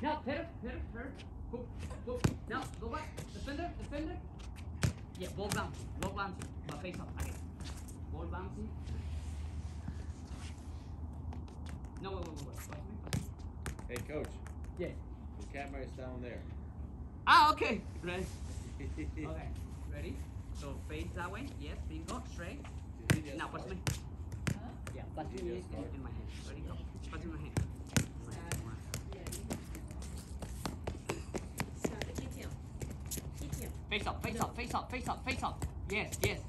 Now, hit her, hit her, hit her. Boom, boom. Now, go back. Defender, defender. Yeah, ball bouncing, ball bouncing. But face up again. Ball bouncing. No, wait, wait, wait, wait. Watch me. Hey, coach. Yes. The camera's down there. Ah, okay. Ready? Okay. Ready? So face that way. Yes, bingo. Straight. Now, watch me. Yeah, pass me in, in my hand. Ready, go. Pass me my hand. Face up, face up, face up, face up, face up. Yes, yes.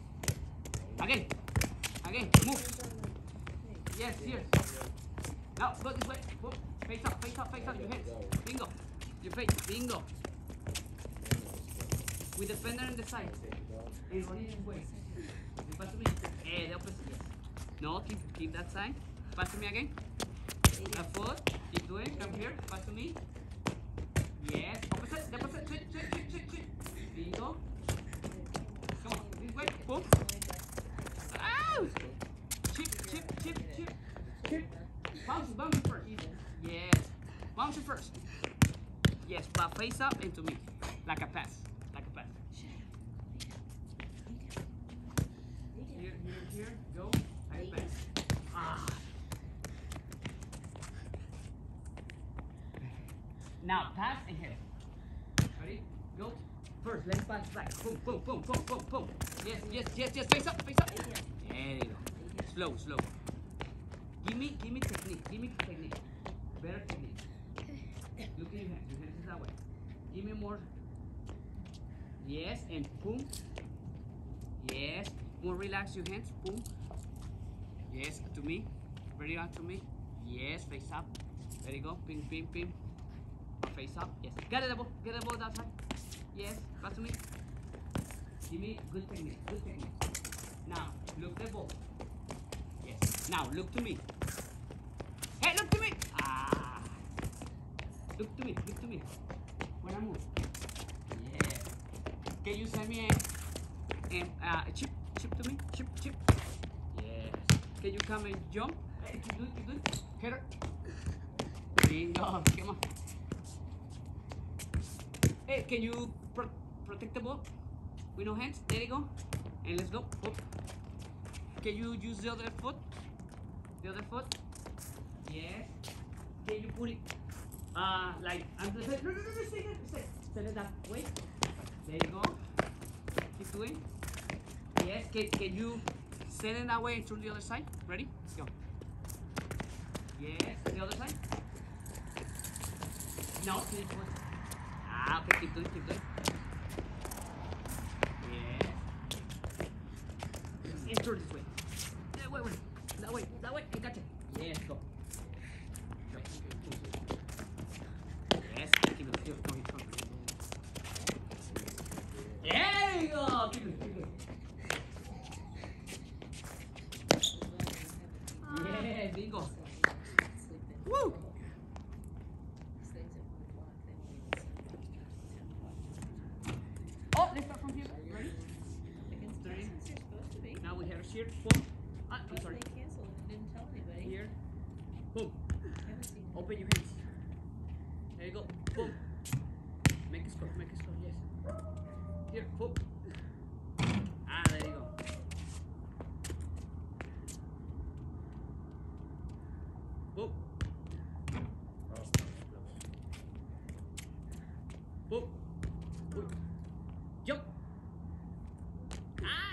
Again. Again. Move. Yes, yes. Now, go this way. Go. Face up, face up, face up. Your hands. Bingo. Your face. Bingo. With the fender on the side. Pass to me. Eh, the opposite. No, keep, keep that side. Pass to me again. A foot. Keep doing. Come here. Pass to me. Yes. Opposite. The opposite. Switch, switch, switch, switch. Bingo. Come on. Way. Boom. Ow! Chip, chip, chip, chip. Chip. Bounce, bounce first. Yes. Bounce first. Yes, but face up into me. Like a pass. Here, here, here. Go. Like a pass. Ah. Now pass and hit. Ready? Go. First, let's pass back. Boom, boom, boom, boom, boom, boom. Yes, yes, yes, yes. Face up, face up. There you go. Slow, slow. Give me, give me technique. Give me technique. Better technique. Look at your hands. Your hands is that way. Give me more. Yes, and boom. Yes. More relax your hands. Boom. Yes, to me. Very out to me. Yes, face up. There you go. Ping, ping, ping. Face up. Yes. Get the ball. Get the ball that side. Yes. Pass to me. Give me good technique. Good technique. Now, look the ball. Yes. Now, look to me. Hey, look to me. Ah. Look to me. Look to me. When I move. Yeah. Can you send me a, a, uh, a chip? Chip to me. Chip, chip. Yes. Can you come and jump? Hey, you good? You good? Hit her. Bingo. Come on. Hey, can you pro- protect the ball with no hands? There you go. And let's go. Up. Can you use the other foot? The other foot? Yes. Can you put it uh, like under the No, no, no, no, stay there. Stay. Set it that way. There you go. Keep doing. Yes. Can, can you set it that way and turn the other side? Ready? Let's Go. Yes. The other side. No. Ah, okay. Keep doing. Keep doing. This way. Yeah, wait, wait. That way. That way. I got you. Yes. Go. Go. Yes. Keep it. Keep it. Come here. Come here. There you go. Keep it. Keep it. Yeah, bingo. Woo! Oh, let's start from here. Ready? Three. Now we have a shirt. Boom. Ah, I'm sorry. Here. Boom. Open your hands. There you go. Boom. Make a score. Make a score. Yes. Here. Boom. Ah, there you go. Boom. Boom. Boom. Jump. Ah.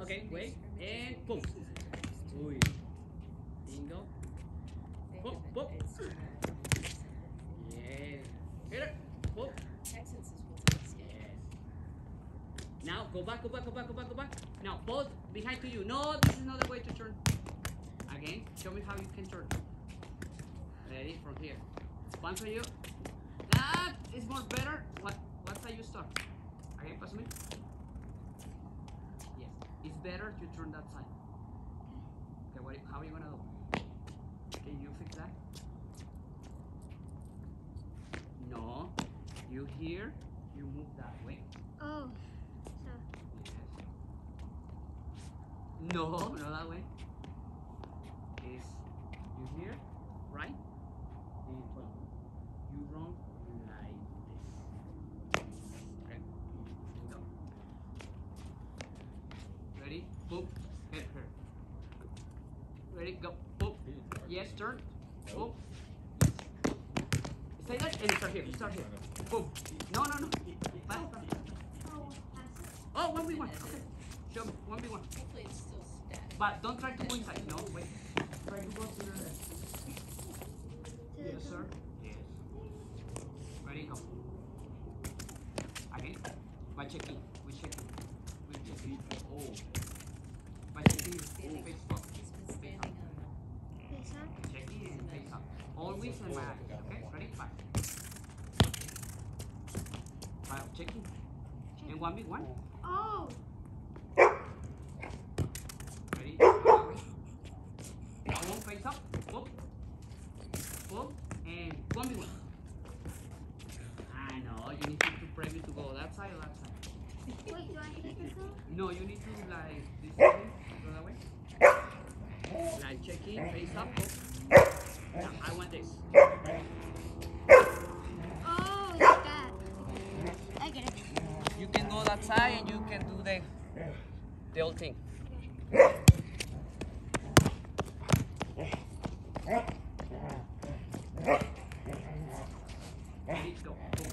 Okay, wait. And boom. Uy. Bingo. Boom, boom. Yeah. Hit it. Boom. Yes. Now go back, go back, go back, go back, go back. Now both behind to you. No, this is not the way to turn. Again, show me how you can turn. Ready from here. One for you. Ah, that is more better. What what side you start? Again, pass me. It's better to turn that side. Okay, what? How are you gonna do? Can you fix that? No. You here? You move that way. Oh, so Yes. No, not that way. Is you here, right? And well, front like this. Okay. Go. Ready? Boom. Hit her. Ready? Go. Boom. Yes, turn. Boom. Stay there and start here. Boom. No, no, no. Back. Oh. Oh, 1v1. Okay. Show me. 1v1. Hopefully it's still static. But don't try to go inside. No, wait. Try to go to the. The Yes, sir. Yes. Ready, go. Again. By checking. We checking. We checking. Oh, By checking. Face up. He's been standing on Face up. Checking and face up. Always in my eyes. Okay. Ready? Five. Five. Checking. And one big one. Oh, Ready? Go. Boom. Face up. Boom. Boom. And one big one. I know. You need to, to pray me to go that side or that side. wait, do I take the phone? No, you need to like this way, go that way. Like check in, face up. Now, I want this. Oh, like that. I get it. You can go that side and you can do the the whole thing. Ready, go. Boom.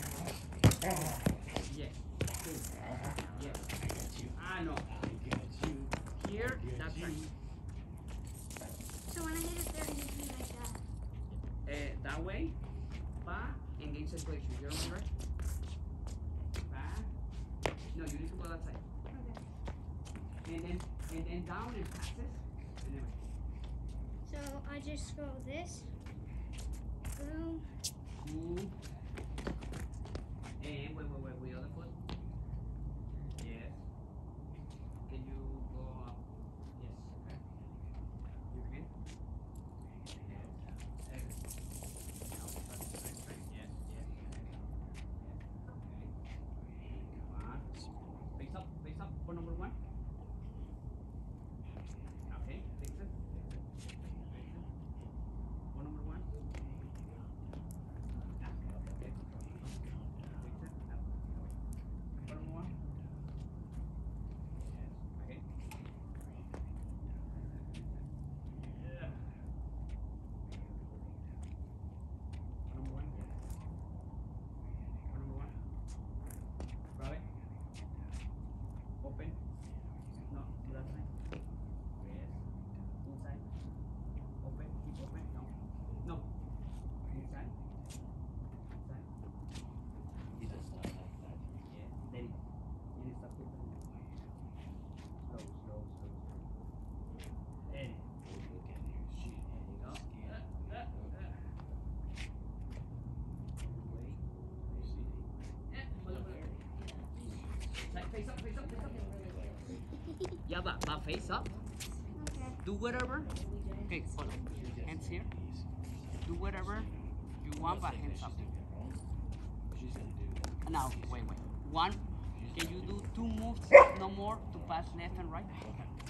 Yes. Boom. Yes. I know. Here, that's right. So when I hit it there, it hits me like that. Uh, that way, back, engage situation. You remember? Back. No, you need to go that side. Okay. And then, and then down and passes. Anyway. So I just go this. Boom. Cool. And wait, wait, wait, wait, other foot. Yes. Can you go up? Yes, okay. You again? Yes. Excellent. Now, straight, straight, straight. Yes, yes. Okay. Come on. Face up, face up for number one. Okay, fix it. Fix it. Fix it. For number one. Ah, okay. Fix it. Ah. For number one. Yes. Okay. Yeah. For number one. For number one. Grab it. Open. No, to that side. Yes. Inside. Open. Keep open. No. No. Inside. Inside. he does not like that. Yeah. Steady. You need to stop moving. Slow, slow, slow, slow. Steady. Look at you, she. There you go. Uh, uh, uh. Wait. Eh, follow, follow. Side, face up, face up, face up. Yeah, but, but face up. Okay. Do whatever. Okay, follow. Hands here. Do whatever you want, but hands up. She's gonna do that. Now, wait, wait. One. Can you do two moves, no more, to pass left and right?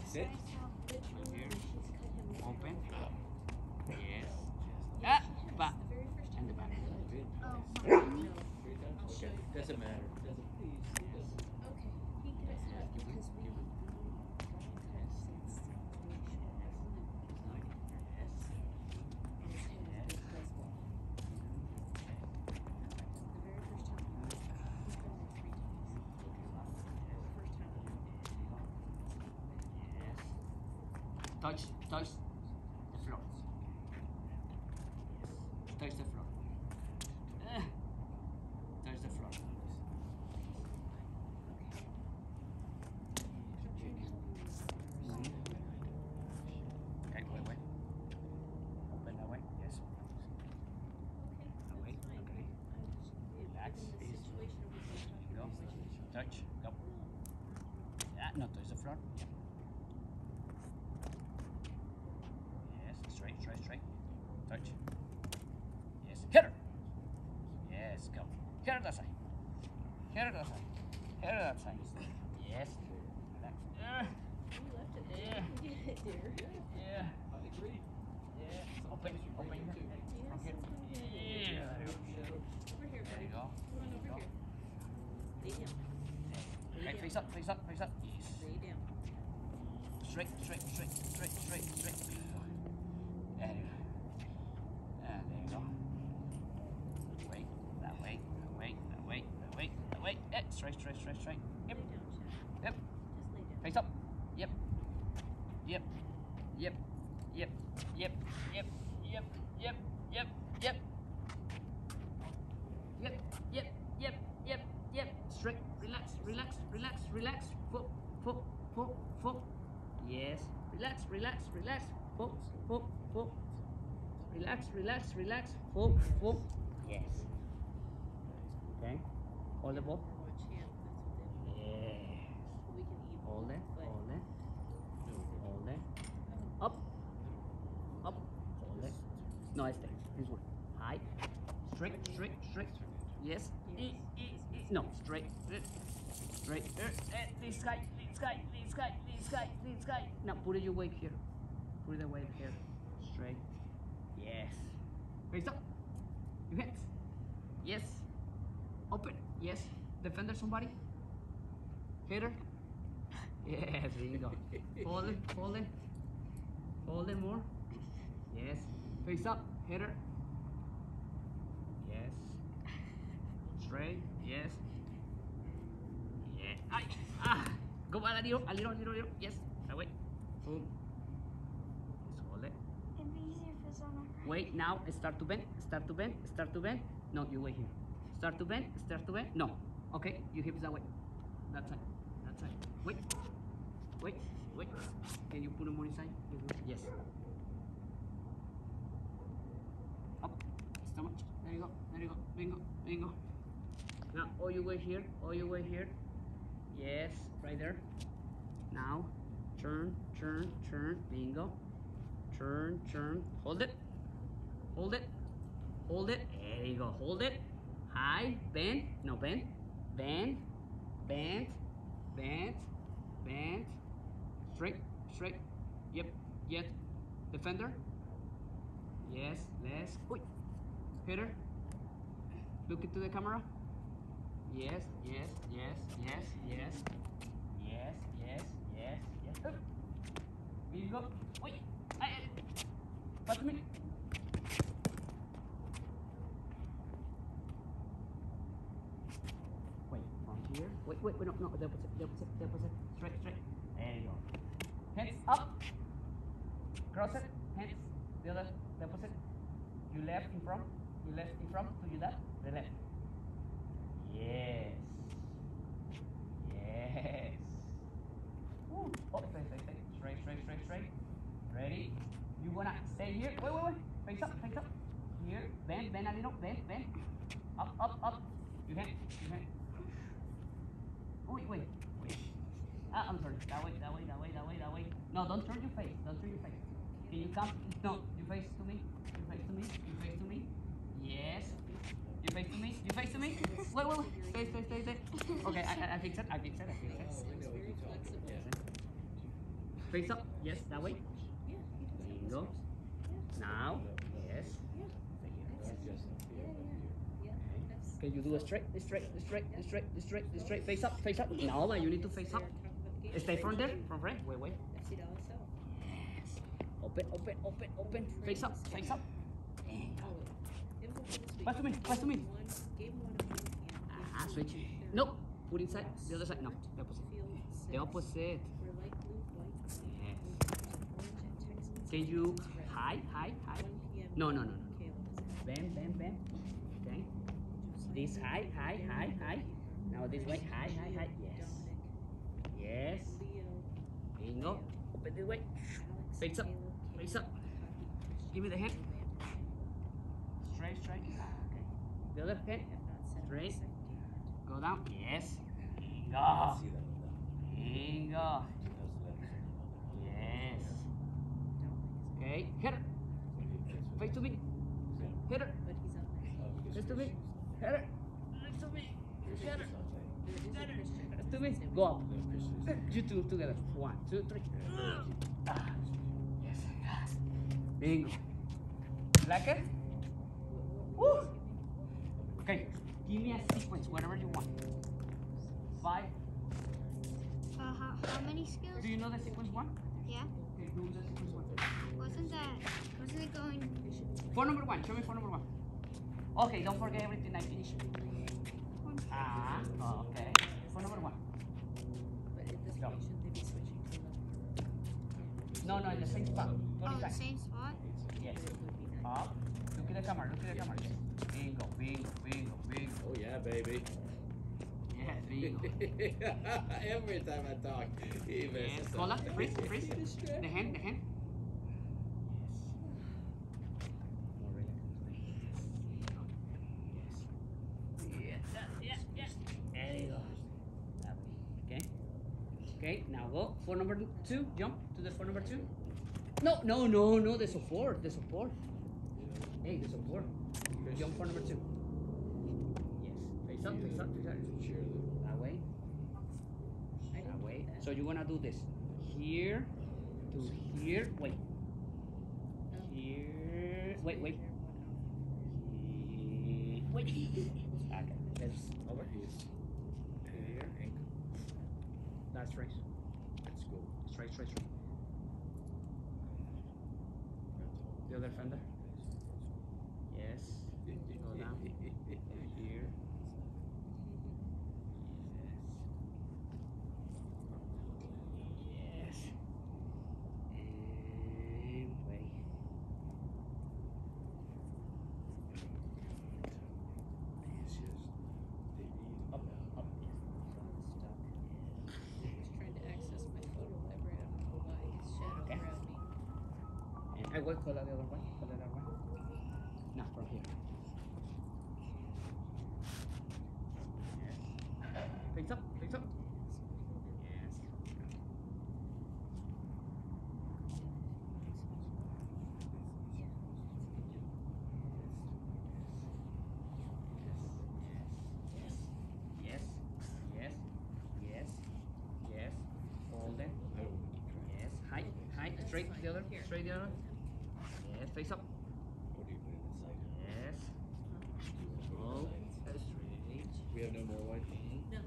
Sit. Here. Open. Yes. Ah, back. And the back. Oh, my knee. Three times? Okay. Doesn't matter. Doesn't please. Doesn't. Okay, he could have, because we. Touch, touch the floor. Touch the floor. Eh. Touch the floor. Touch. Go. Ah, no, touch the floor. Yep. Nice try. Touch. Yes. Hit her. Yes, go. Hit her that side. Hit her that side. Hit her that side. Yes. Yeah. You left it. Yeah. Yeah. I agree. Yeah. Open. Open. Yeah. Over here. There you go. Come on over here. Lay down. Face up, face up, face up. Yes. Straight, straight, straight, straight, straight, straight. Straight, straight. Yep, Hold it, hold it, hold it. Up, up, hold it. No, I stay. This one. High, straight, straight, straight. Yes. E, e, e. No, straight, straight. Er, eh, This guy, this guy, this guy, this guy, this guy. Now put your weight here. Put the weight here. Straight. Yes. Face up. Your hands. Yes. Open. Yes. Defender somebody. Hitter. Yes, there you go. Hold it, hold it. Hold it more. Yes. Face up, hitter. Yes. Straight, yes. Yeah. Ay, ah. Go a little, a little, little, little. Yes. That way. Boom. Just hold it. It'd be easier if it's on right. Wait, now start to bend, start to bend, start to bend. No, you wait here. Start to bend, start to bend. No. Okay, you hips that way. That side, that side. Wait, wait, wait. Can you put them on inside? Yes. Up, stomach. There you go, there you go. Bingo, bingo. Now, all your way here, all your way here. Yes, right there. Now, turn, turn, turn. Bingo. Turn, turn. Hold it. Hold it. Hold it. There you go. Hold it. High. Bend. No, bend. Bend. Bend. Bend. Bend. Straight. Straight. Yep. Yet. Defender. Yes. Less. Oi. Hitter. Look into the camera. Yes. Yes. Yes. Yes. Yes. Yes. Yes. Yes. Yes. Up. Bingo. Oi. Ay, ay. Me. Wait, from here. Wait, wait, wait, no, no, the opposite, the opposite, the opposite. Straight, straight. There you go. Hands up. It. Hands. The other, the opposite. You left in front. You left in front. To you that. The left. Yes. Yes. Woo. Oh, straight, straight, straight, straight, straight, straight, straight. Ready? You wanna stay here? Wait, wait, wait. Face up, face up. Here. Bend, bend a little. Bend, bend. Up, up, up. You hand, you hand. Wait, wait, wait. Ah, I'm sorry. That way, that way, that way, that way, that way. No, don't turn your face. Don't turn your face. Can you come? No, you face to me. You face to me. You face to me. Yes. You face to me. You face to me. Wait, wait, wait. Stay, stay, stay, stay. Okay, I, I, I fix it. I fix it. I fix it. Oh, I know what Very you're talking flexible. about. Face up. Yes, that way. Does. Bingo. Now. Yes. Not just up here, but here. Yeah, that's. Can you do a straight, straight, straight, straight, straight, straight, face up, face up. No, you need to face up. Stay from there, from there. Wait, wait. That's it also. Yes. Open, open, open, open. Face up, face up. Pass to me, pass to me. One, game one of one hand. Ah, switch. No, put inside. The other side. No, the opposite. Field The six. opposite. We're light blue, white, Yes. orange at Texas. Can you It's red. high, high, high? No, no, no, no. Kaleb is at. Bend, bend, bend. Okay. This high, high, high, high. Now this way, high, high, high. Yes. Yes. Bingo. Open the way. Face up. Kaleb, Face Kate, up. Give me the hand. Straight, straight. Okay. The other hand. Have not set up a Straight. Go down. Yes. I Bingo. see that one down. Bingo. That's the left side. Yes. Okay. Hit her. Face to me. Hit her. But he's up next. Face to me. Hit her. Face to me. Hit her. There is a Christian. Face to me. Go up. You two together. One, two, three. Yes. Bingo. Like it? Woo. Okay. Give me a sequence, whatever you want. Five, How many skills? Do you know the sequence one? Yeah. Okay, do the sequence one. Wasn't that? Wasn't it going? Phone number one. Show me phone number one. Okay, don't forget everything I finished. Ah, okay. Phone number one. But in this Go. they be switching to the? No, no, in the same spot. Oh, 20 the times. Same spot. Yes. It would be nice. Up. Look at the camera. Look at the camera. Bingo, bingo, bingo, bingo. Oh yeah, baby. Yes, bingo. Every time I talk, he Yes, messes hold up. freeze, freeze. The hand, the hand. Yes. Yes, yes, yes. There you go. That way. Okay. Okay, now go. For number two, jump to the for number two. No, no, no, no, the support, the support. Hey, the support. Jump for number two. Yes. Face up, face up, face up. That way. That way. So you're gonna do this. Here to here. Wait. Here. Wait, wait. Here- Wait. Okay. Let's over. Here. And that's straight. Let's go. Straight, straight, straight. The fender. Yes. Go down. Here. Yes. Yes. And wait. Up, up. Stuck. He's trying to access my photo library. I don't know why. His shadow Okay. around me. And I will call the other one. Call the other one. No, from here. Yes. Face up, face up. Yes. Yes. Yes. Yes. Yes. Hold it. Yes. Height. Height. Straight the other. Straight the other. Yes. Face up. Yes. Oh. Straight. We have no more wine. No.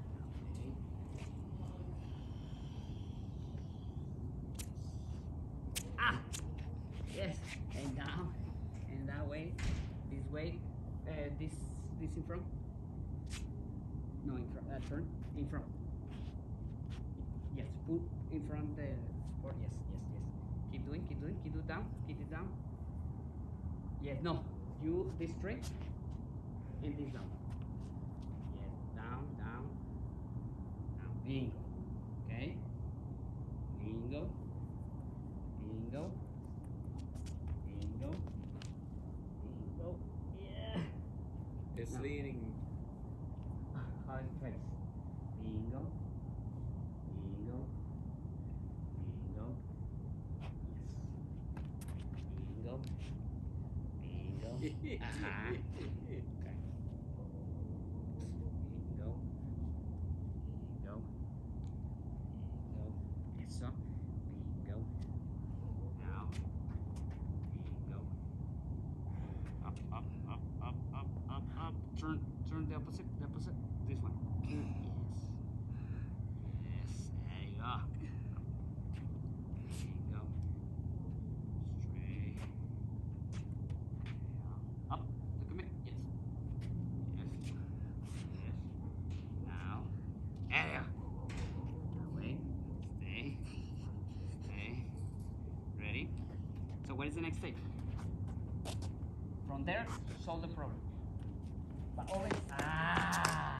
Ah. Yes. And down. And that way. This way. Uh, this. This in front. No, in front. Uh, turn in front. Yes. Put in front uh, the support. Yes. Yes. Yes. Keep doing. Keep doing. Keep it down. Keep it down. Yes. No. You this straight. And this down. Yes. Down. Down. Down. Bingo. Okay. Bingo. Bingo. Bingo. Bingo. Yeah. It's No. leaning. Hard face. Bingo. Bingo. Bingo. Yes. Bingo. Bingo. Ajá. Okay. Bingo. Bingo. Bingo. Eso. Bingo. Now. Bingo. Up, up, up, up, up, up, up. Turn, turn the opposite, opposite. This one. Yes. Yes. There you go. Bingo. Straight. Up. Look at me. Yes. Yes. Yes. Now. There you go. Now wait. Stay. Stay. Ready? So what is the next step? From there, solve the problem.